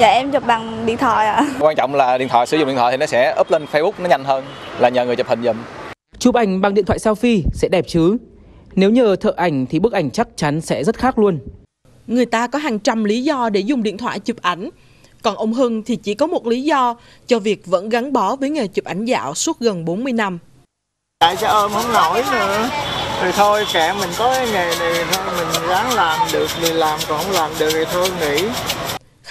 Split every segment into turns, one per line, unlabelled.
Dạ em chụp bằng điện thoại ạ.
Quan trọng là điện thoại sử dụng điện thoại thì nó sẽ up lên Facebook nó nhanh hơn là nhờ người chụp hình giùm.
Chụp ảnh bằng điện thoại selfie sẽ đẹp chứ? Nếu nhờ thợ ảnh thì bức ảnh chắc chắn sẽ rất khác luôn.
Người ta có hàng trăm lý do để dùng điện thoại chụp ảnh. Còn ông Hưng thì chỉ có một lý do cho việc vẫn gắn bó với nghề chụp ảnh dạo suốt gần 40 năm.
Tại sao ôm không nổi nữa Thì thôi kệ mình có cái nghề này thôi Mình ráng làm được thì làm Còn không làm được thì thôi nghỉ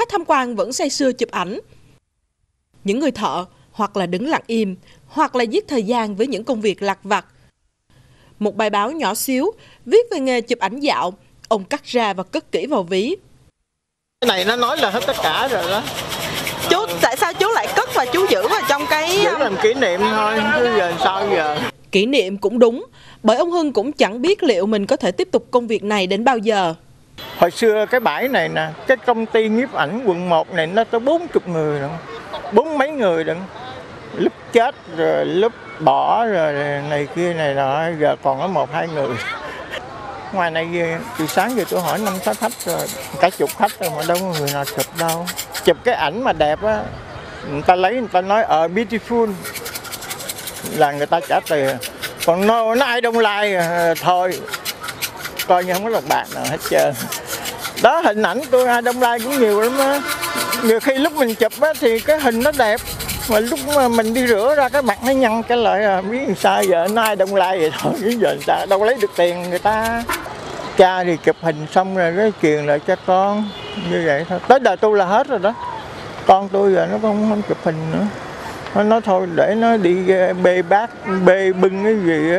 Khách tham quan vẫn say sưa chụp ảnh. Những người thợ hoặc là đứng lặng im, hoặc là giết thời gian với những công việc lặt vặt. Một bài báo nhỏ xíu viết về nghề chụp ảnh dạo, ông cắt ra và cất kỹ vào ví.
Cái này nó nói là hết tất cả rồi đó
Chú, tại sao chú lại cất và chú giữ vào trong cái...
Giữ làm kỷ niệm thôi Chứ giờ sao giờ
Kỷ niệm cũng đúng, bởi ông Hưng cũng chẳng biết liệu mình có thể tiếp tục công việc này đến bao giờ.
Hồi xưa cái bãi này nè Cái công ty nhiếp ảnh quận 1 này Nó tới 40 người rồi Bốn mấy người đừng Lúc chết rồi lúc bỏ rồi này kia này nọ Giờ còn có một hai người. Ngoài này từ sáng giờ tôi hỏi năm sáu khách rồi Cả chục khách rồi mà đâu có người nào chụp đâu. Chụp cái ảnh mà đẹp á Người ta lấy người ta nói ở beautiful. Là người ta trả tiền. Còn nó, nó ai đông like ờ, thôi. Coi như không có đồng bạc nào hết trơn đó, hình ảnh tôi ai đông Lai cũng nhiều lắm á. Nhiều khi lúc mình chụp á thì cái hình nó đẹp, mà lúc mà mình đi rửa ra cái mặt nó nhăn cái lại à biết làm sao giờ nay đông Lai vậy thôi, chứ giờ sao đâu lấy được tiền người ta. Cha thì chụp hình xong rồi cái truyền lại cho con, như vậy thôi. Tới đời tôi là hết rồi đó. Con tôi giờ nó không không chụp hình nữa. Nó nói thôi, để nó đi à, bê bát, bê bưng cái gì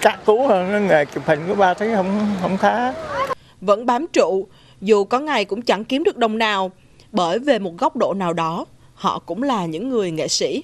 cắt ờ, cứu hơn, nó nghề chụp hình của ba thấy không không khá.
Vẫn bám trụ, dù có ngày cũng chẳng kiếm được đồng nào, bởi về một góc độ nào đó, họ cũng là những người nghệ sĩ.